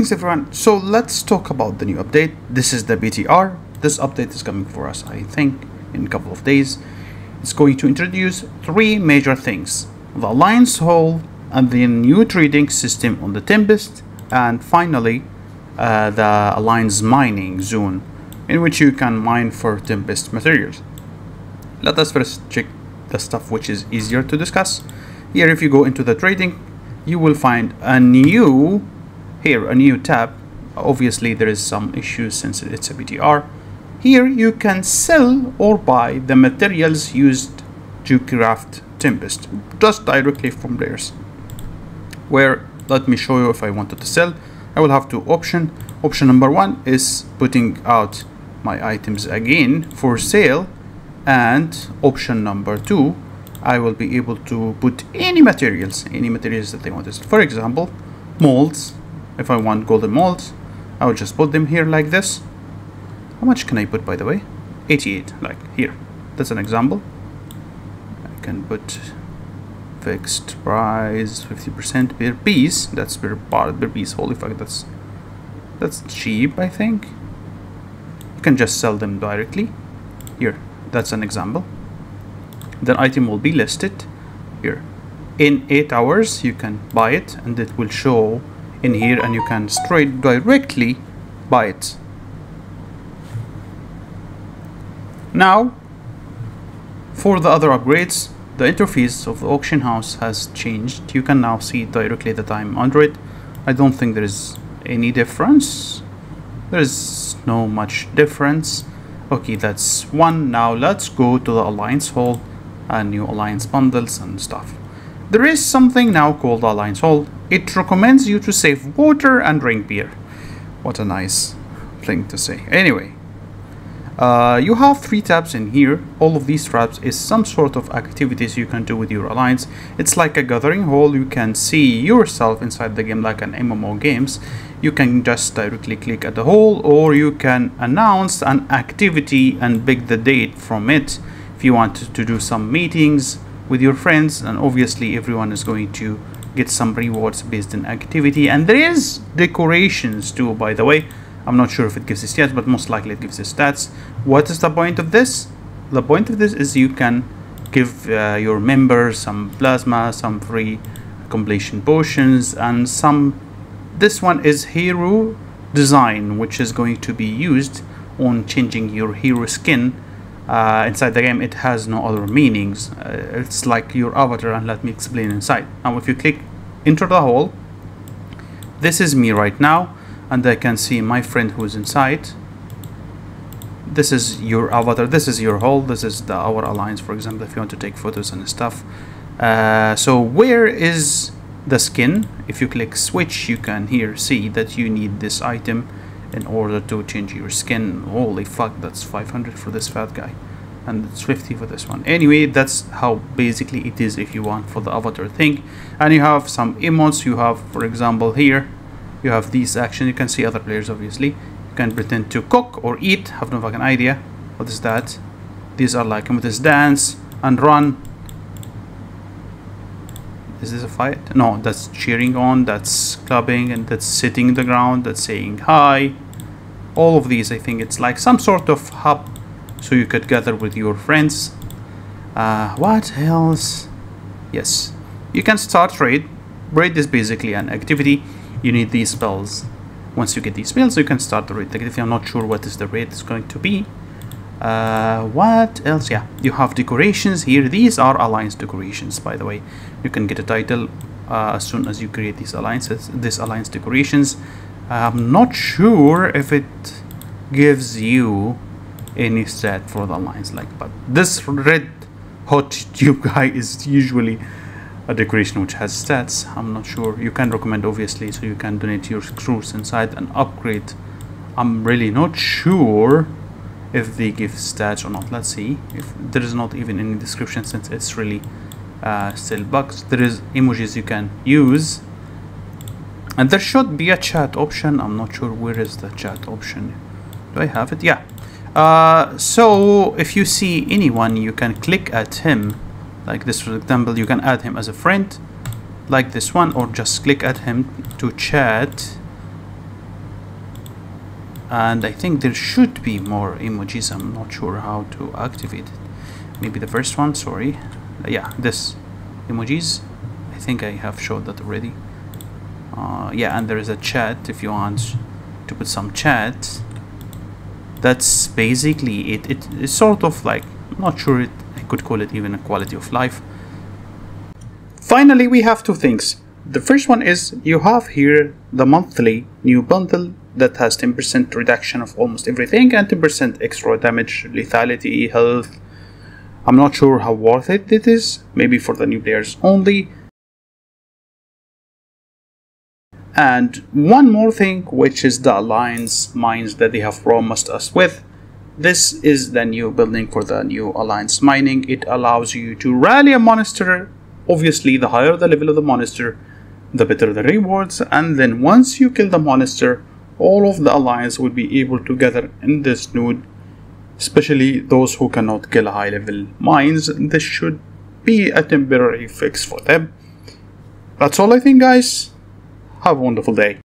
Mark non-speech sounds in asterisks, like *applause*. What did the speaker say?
Greetings everyone. So let's talk about the new update. This is the BTR. This update is coming for us, I think, in a couple of days. It's going to introduce three major things. The Alliance Hall and the new trading system on the Tempest and finally uh, the Alliance Mining Zone in which you can mine for Tempest materials. Let us first check the stuff which is easier to discuss. Here if you go into the trading you will find a new here a new tab. Obviously there is some issues since it's a BTR here you can sell or buy the materials used to craft Tempest just directly from players where let me show you if I wanted to sell. I will have to option option number one is putting out my items again for sale and option number two I will be able to put any materials any materials that I want. To. for example molds if I want golden molds I will just put them here like this. How much can I put by the way? 88 like here. That's an example. I can put fixed price 50% per piece. That's per part per piece. Holy fuck that's that's cheap I think. You can just sell them directly. Here that's an example. Then item will be listed here. In 8 hours you can buy it and it will show in here and you can straight directly buy it. Now for the other upgrades the interface of the auction house has changed. You can now see directly that I'm under it I don't think there is any difference. There is no much difference. Okay that's one. Now let's go to the alliance hall and new alliance bundles and stuff there is something now called alliance hall it recommends you to save water and drink beer. What a nice thing to say. Anyway uh, you have three tabs in here. All of these tabs is some sort of activities you can do with your alliance. It's like a gathering hall. You can see yourself inside the game like an MMO games. You can just directly click at the hole or you can announce an activity and pick the date from it if you want to do some meetings with your friends and obviously everyone is going to get some rewards based on activity. And there is decorations too by the way. I'm not sure if it gives us stats but most likely it gives us stats. What is the point of this? The point of this is you can give uh, your members some plasma some free completion potions and some this one is hero design which is going to be used on changing your hero skin uh, inside the game it has no other meanings. Uh, it's like your avatar and let me explain inside. Now if you click enter the hole this is me right now and I can see my friend who's inside. This is your avatar. This is your hole. This is the our alliance for example if you want to take photos and stuff. Uh, so where is the skin? If you click switch you can here see that you need this item in order to change your skin. Holy fuck that's 500 for this fat guy. And it's 50 for this one. Anyway that's how basically it is if you want for the avatar thing. And you have some emotes. You have for example here you have these actions you can see other players obviously. You can pretend to cook or eat. Have no fucking idea what is that. These are like this dance and run is this a fight? No that's cheering on that's clubbing and that's sitting the ground that's saying hi. All of these i think it's like some sort of hub so you could gather with your friends. Uh, what else? Yes. You can start raid. Raid is basically an activity. You need these spells. Once you get these spells you can start the raid activity. I'm not sure what is the raid is going to be uh, what else? Yeah you have decorations. Here these are alliance decorations by the way. You can get a title uh, as soon as you create these alliances this alliance decorations. I'm not sure if it gives you any stat for the alliance like but this red hot tube *laughs* guy is usually a decoration which has stats I'm not sure. You can recommend obviously so you can donate your screws inside and upgrade. I'm really not sure if they give stats or not. Let's see. If there is not even any description since it's really uh, still bugs. There is emojis you can use. And there should be a chat option. I'm not sure where is the chat option. Do I have it? Yeah. Uh, so if you see anyone you can click at him. Like this for example you can add him as a friend like this one or just click at him to chat and I think there should be more emojis. I'm not sure how to activate it. Maybe the first one sorry. Yeah this. Emojis. I think I have showed that already. Uh, yeah and there is a chat if you want to put some chat. That's basically it. it it's sort of like I'm not sure it I could call it even a quality of life. Finally we have two things the first one is you have here the monthly new bundle that has 10% reduction of almost everything and 10% extra damage, lethality, health. I'm not sure how worth it it is, maybe for the new players only. And one more thing, which is the Alliance mines that they have promised us with. This is the new building for the new Alliance mining. It allows you to rally a monster. Obviously, the higher the level of the monster, the better the rewards. And then once you kill the monster, all of the alliance will be able to gather in this node especially those who cannot kill high level mines this should be a temporary fix for them. That's all i think guys. Have a wonderful day